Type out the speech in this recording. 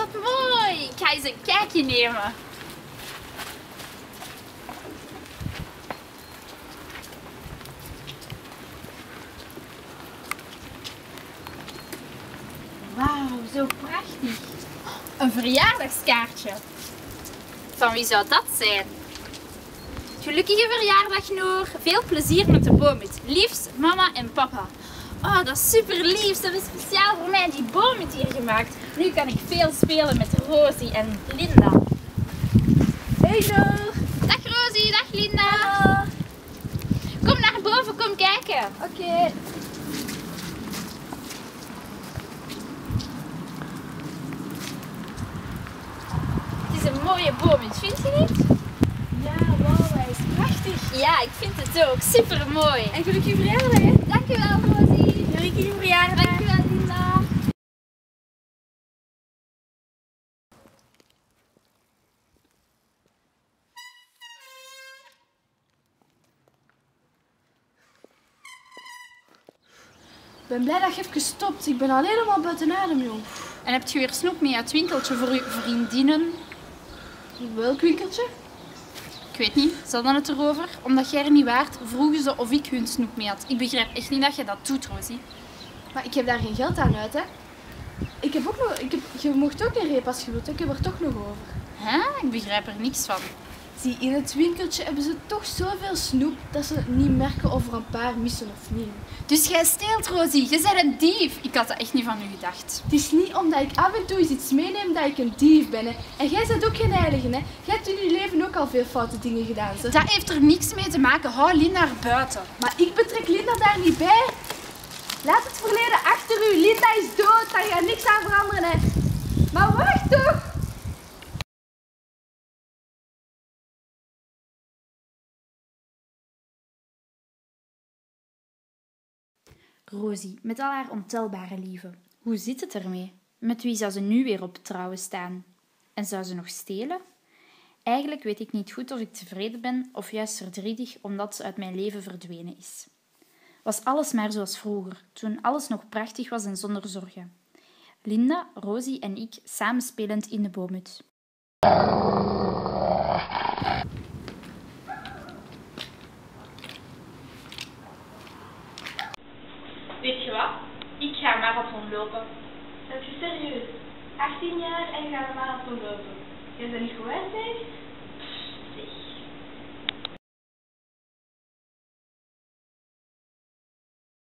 wat mooi. Ik ga eens een kijkje nemen. Wauw, zo prachtig. Een verjaardagskaartje. Van wie zou dat zijn? Gelukkige verjaardag Noor. Veel plezier met de boomhut. Liefst mama en papa. Oh, dat is super lief. Ze hebben speciaal voor mij die boomhut hier gemaakt. Nu kan ik veel spelen met Rosie en Linda. Hey Noor. Dag Rosie, dag Linda. Kom naar boven, kom kijken. Oké. Het is een mooie boomhut, vind je niet? Ja, wauw, hij is prachtig. Ja, ik vind het ook. Super mooi. En gelukkige verjaardag, hè? Dankjewel Rosie. Gelukkige verjaardag. Dankjewel Linda. Ik ben blij dat je hebt gestopt. Ik ben al helemaal buiten adem, jong. En heb je weer snoep mee uit het winkeltje voor uw vriendinnen? Welk winkeltje? Ik weet niet, ze hadden het erover. Omdat jij er niet waart, vroegen ze of ik hun snoep mee had. Ik begrijp echt niet dat je dat doet, Rosie. Maar ik heb daar geen geld aan uit, hè. Ik heb ook nog... Ik heb, je mocht ook een reep als je wilt. hè. Ik heb er toch nog over. Hè? Ik begrijp er niks van. Zie, in het winkeltje hebben ze toch zoveel snoep dat ze niet merken of er een paar missen of niet. Dus jij steelt, Rosie. Je bent een dief. Ik had dat echt niet van u gedacht. Het is niet omdat ik af en toe eens iets meeneem dat ik een dief ben. Hè. En jij bent ook geen heilige. Hè. Jij hebt in je leven ook al veel foute dingen gedaan. Zeg. Dat heeft er niks mee te maken. Hou Linda er buiten. Maar ik betrek Linda daar niet bij. Laat het verleden achter u. Linda is dood. Daar gaat niks aan veranderen. Hè. Maar wacht Rosie, met al haar ontelbare lieven. Hoe zit het ermee? Met wie zou ze nu weer op trouwen staan? En zou ze nog stelen? Eigenlijk weet ik niet goed of ik tevreden ben of juist verdrietig omdat ze uit mijn leven verdwenen is. Was alles maar zoals vroeger, toen alles nog prachtig was en zonder zorgen. Linda, Rosie en ik samen spelend in de boomhut. Weet je wat? Ik ga een marathon lopen. Zeg je serieus? 18 jaar en je gaat een marathon lopen. Jij bent niet geweest, zeg?